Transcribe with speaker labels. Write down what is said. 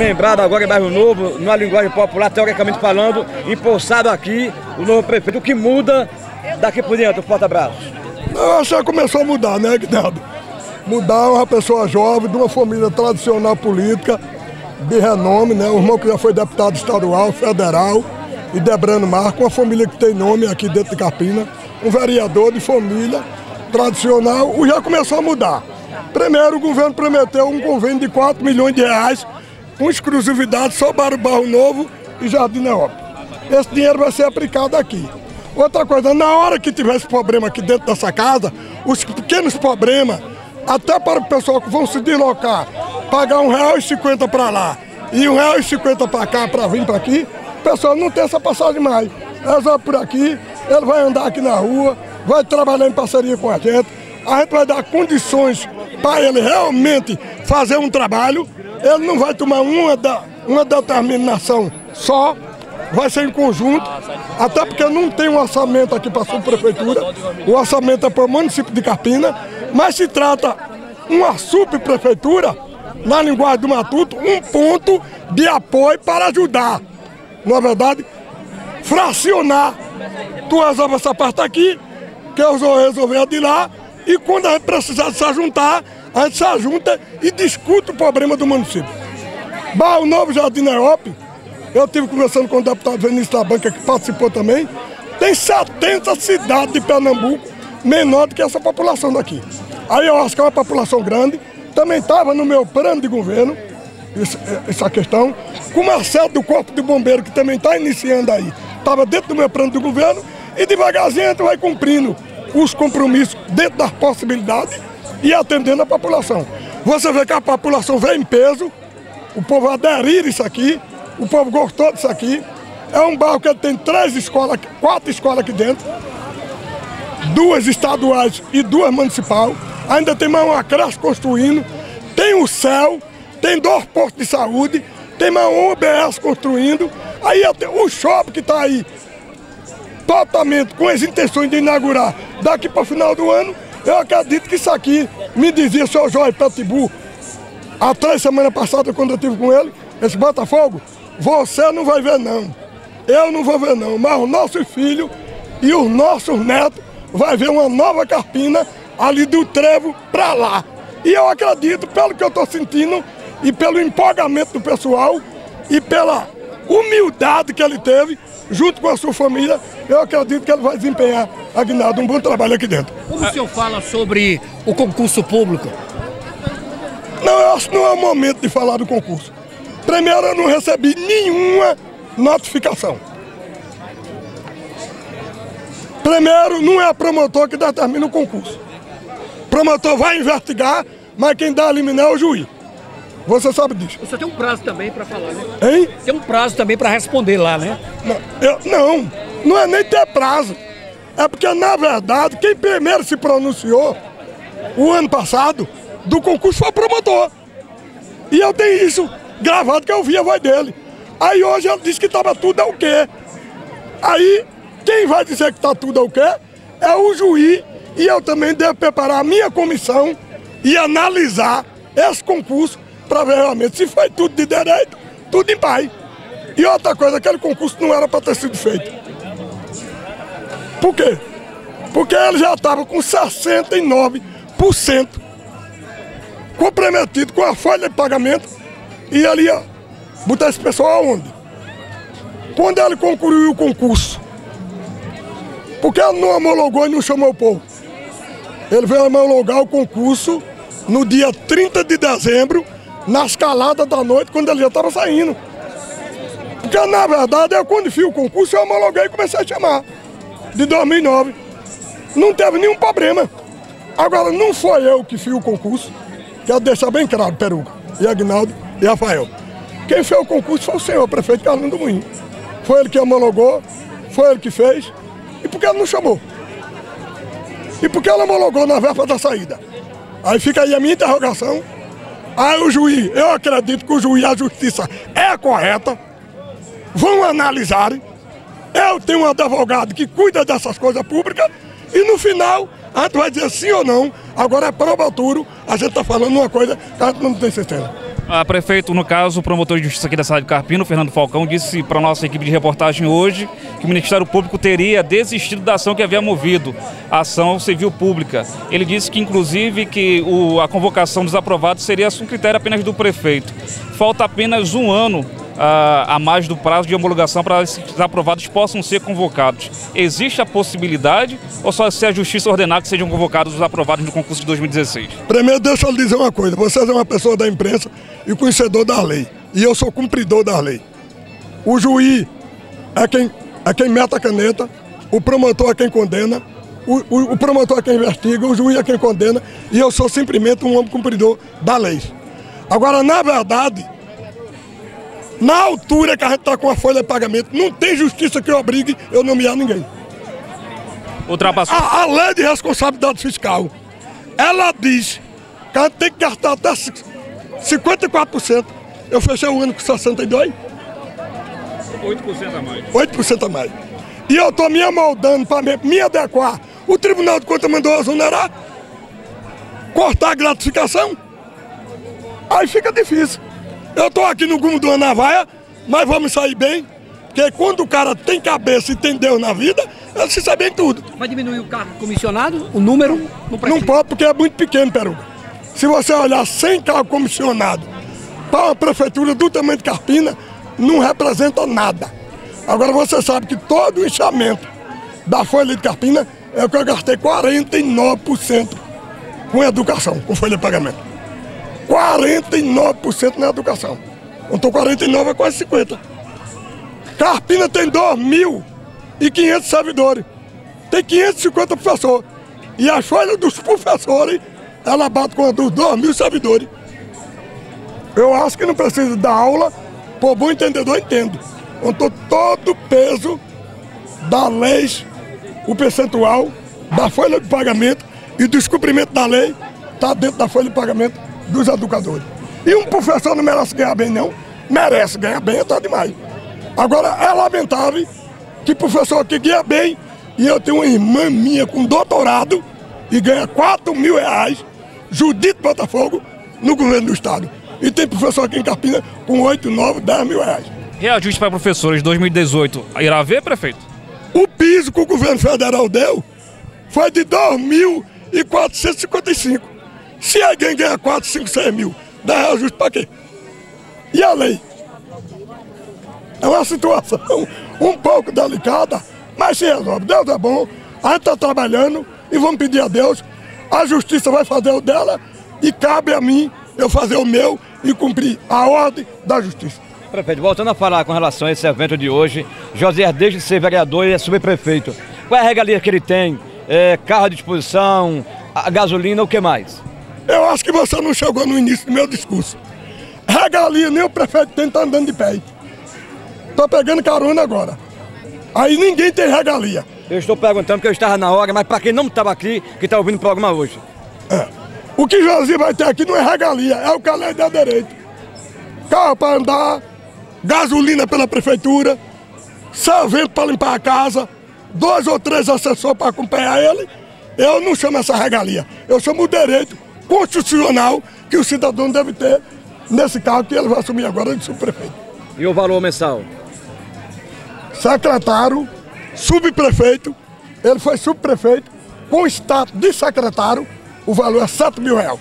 Speaker 1: Lembrado agora em Bairro Novo, numa linguagem popular, teoricamente falando, impulsado aqui o novo prefeito. O que muda daqui por diante, o Forte Abraço?
Speaker 2: Eu acho que começou a mudar, né, Guinaldo? Mudar uma pessoa jovem, de uma família tradicional política, de renome, né? O irmão que já foi deputado estadual, federal, e Debrano Marco, uma família que tem nome aqui dentro de Capina, um vereador de família tradicional, já começou a mudar. Primeiro, o governo prometeu um convênio de 4 milhões de reais com exclusividade só o Barro Novo e Jardim Neópolis. Esse dinheiro vai ser aplicado aqui. Outra coisa, na hora que tivesse problema aqui dentro dessa casa, os pequenos problemas, até para o pessoal que vão se deslocar, pagar um real e cinquenta para lá e um real e cinquenta para cá para vir para aqui, o pessoal não tem essa passagem mais. Só por aqui, ele vai andar aqui na rua, vai trabalhar em parceria com a gente, a gente vai dar condições para ele realmente fazer um trabalho ele não vai tomar uma, da, uma determinação só, vai ser em conjunto, até porque não tem um orçamento aqui para a subprefeitura, o orçamento é para o município de Carpina, mas se trata uma subprefeitura, na linguagem do Matuto, um ponto de apoio para ajudar, na é verdade, fracionar. Tu resolve essa parte aqui, que eu vou resolver a de lá, e quando a gente precisar se juntar, a gente se junta e discute o problema do município. Bah, o novo Jardim Neop, eu estive conversando com o deputado Vinícius da Banca, que participou também, tem 70 cidades de Pernambuco menor do que essa população daqui. Aí eu acho que é uma população grande, também estava no meu plano de governo, essa questão, com o Marcelo do Corpo de Bombeiro, que também está iniciando aí, estava dentro do meu plano de governo, e devagarzinho a gente vai cumprindo os compromissos dentro das possibilidades e atendendo a população. Você vê que a população vem em peso, o povo aderir isso aqui, o povo gostou disso aqui. É um bairro que tem três escolas, quatro escolas aqui dentro, duas estaduais e duas municipais. Ainda tem mais uma creche construindo, tem o céu, tem dois postos de saúde, tem mais um UBS construindo. Aí o shopping que está aí, totalmente com as intenções de inaugurar daqui para o final do ano, eu acredito que isso aqui me dizia o senhor Jorge Petibu, há três semanas passadas, quando eu estive com ele, esse Botafogo, você não vai ver não. Eu não vou ver não, mas o nosso filho e os nossos netos vai ver uma nova carpina ali do trevo para lá. E eu acredito, pelo que eu estou sentindo, e pelo empolgamento do pessoal, e pela humildade que ele teve, junto com a sua família, eu acredito que ele vai desempenhar, Aguinaldo, um bom trabalho aqui dentro.
Speaker 3: Como o senhor fala sobre o concurso público?
Speaker 2: Não, eu acho que não é o momento de falar do concurso. Primeiro, eu não recebi nenhuma notificação. Primeiro, não é a promotor que determina o concurso. O promotor vai investigar, mas quem dá a liminar é o juiz. Você sabe disso.
Speaker 3: Você tem um prazo também para falar, né?
Speaker 2: Hein?
Speaker 3: Tem um prazo também para responder lá, né?
Speaker 2: Não, eu, não, não é nem ter prazo. É porque, na verdade, quem primeiro se pronunciou o ano passado do concurso foi o promotor. E eu tenho isso gravado que eu vi a voz dele. Aí hoje ele disse que estava tudo é o quê? Aí quem vai dizer que está tudo é o quê? É o juiz. E eu também devo preparar a minha comissão e analisar esse concurso para ver realmente se foi tudo de direito, tudo em paz. E outra coisa, aquele concurso não era para ter sido feito. Por quê? Porque ele já estava com 69% comprometido com a folha de pagamento e ele ia botar esse pessoal aonde? Quando ele concluiu o concurso, porque ele não homologou e não chamou o povo? Ele veio homologar o concurso no dia 30 de dezembro na escalada da noite, quando ele já estava saindo. Porque, na verdade, eu quando fiz o concurso, eu homologuei e comecei a chamar. De 2009. Não teve nenhum problema. Agora, não foi eu que fiz o concurso. Quero deixar bem claro, Peruca, e Agnaldo e Rafael. Quem fez o concurso foi o senhor, prefeito Carlos do Moinho. Foi ele que homologou, foi ele que fez. E por que ele não chamou? E por que ele homologou na verba da saída? Aí fica aí a minha interrogação Aí o juiz, eu acredito que o juiz, a justiça é correta, vão analisar. Eu tenho um advogado que cuida dessas coisas públicas e no final a gente vai dizer sim ou não. Agora é probaturo, a gente está falando uma coisa que a gente não tem certeza.
Speaker 4: A prefeito, no caso, o promotor de justiça aqui da cidade de Carpino, Fernando Falcão, disse para a nossa equipe de reportagem hoje que o Ministério Público teria desistido da ação que havia movido, a ação civil pública. Ele disse que, inclusive, que o, a convocação dos aprovados seria um critério apenas do prefeito. Falta apenas um ano a, a mais do prazo de homologação para esses aprovados possam ser convocados. Existe a possibilidade ou só se a justiça ordenar que sejam convocados os aprovados no concurso de 2016?
Speaker 2: Primeiro, deixa eu lhe dizer uma coisa. Você é uma pessoa da imprensa e conhecedor da lei. E eu sou cumpridor da lei. O juiz é quem, é quem mete a caneta, o promotor é quem condena, o, o, o, promotor é quem investiga, o juiz é quem condena, e eu sou simplesmente um homem cumpridor da lei. Agora, na verdade, na altura que a gente está com a folha de pagamento, não tem justiça que obrigue eu nomear ninguém.
Speaker 4: Ultrapassou.
Speaker 2: A, a lei de responsabilidade fiscal, ela diz que a gente tem que gastar até 54%. Eu fechei o ano com 62%.
Speaker 4: 8% a mais.
Speaker 2: 8% a mais. E eu estou me amoldando para me, me adequar. O Tribunal de Contas mandou exonerar, cortar a gratificação. Aí fica difícil. Eu estou aqui no gumo do Anavaia, mas vamos sair bem. Porque quando o cara tem cabeça e tem Deus na vida, ele se sabe em tudo.
Speaker 3: Vai diminuir o cargo comissionado, o número?
Speaker 2: Não, não pode, porque é muito pequeno, Peruga. Se você olhar 100 cargos comissionados para uma prefeitura do tamanho de Carpina, não representa nada. Agora você sabe que todo o inchamento da folha de Carpina é o que eu gastei 49% com educação, com folha de pagamento. 49% na educação. Estou 49 é quase 50. Carpina tem 2.500 servidores. Tem 550 professores. E a folha dos professores ela bate com dos 2 mil servidores. Eu acho que não precisa dar aula, por bom entendedor, entendo. Então todo o peso da lei, o percentual da folha de pagamento e do descumprimento da lei está dentro da folha de pagamento dos educadores. E um professor não merece ganhar bem, não. Merece ganhar bem, está demais. Agora, é lamentável que professor que ganha bem, e eu tenho uma irmã minha com doutorado e ganha 4 mil reais Judito Botafogo, no governo do estado. E tem professor aqui em Carpina com 8, 9, 10 mil reais.
Speaker 4: Reajuste para professores 2018, irá ver, prefeito?
Speaker 2: O piso que o governo federal deu foi de 2.455. Se alguém ganha 4, 5, 6 mil, dá reajuste para quê? E a lei? É uma situação um pouco delicada, mas se resolve. Deus é bom, a gente está trabalhando e vamos pedir a Deus a justiça vai fazer o dela e cabe a mim eu fazer o meu e cumprir a ordem da justiça.
Speaker 1: Prefeito, voltando a falar com relação a esse evento de hoje, José deixa de ser vereador e é subprefeito. Qual é a regalia que ele tem? É, carro à disposição, a gasolina, o que mais?
Speaker 2: Eu acho que você não chegou no início do meu discurso. Regalia, nem o prefeito tem, tá andando de pé. Tô pegando carona agora. Aí ninguém tem regalia.
Speaker 1: Eu estou perguntando porque eu estava na hora, mas para quem não estava aqui, que está ouvindo o programa hoje.
Speaker 2: É. O que Josi vai ter aqui não é regalia, é o dá direito. Carro para andar, gasolina pela prefeitura, servente para limpar a casa, dois ou três assessores para acompanhar ele. Eu não chamo essa regalia, eu chamo o direito constitucional que o cidadão deve ter nesse carro que ele vai assumir agora de subprefeito.
Speaker 1: E o valor mensal?
Speaker 2: Secretário subprefeito, ele foi subprefeito, com status de secretário, o valor é 7 mil reais.